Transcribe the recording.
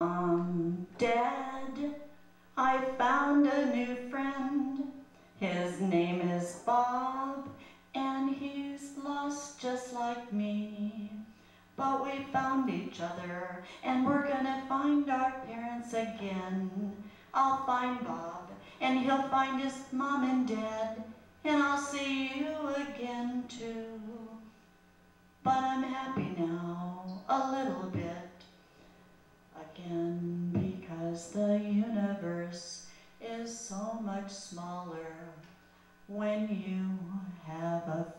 Um, Dad, I found a new friend. His name is Bob, and he's lost just like me. But we found each other, and we're gonna find our parents again. I'll find Bob, and he'll find his mom and dad, and I'll see you again too. But I'm happy now, a little bit again because the universe is so much smaller when you have a.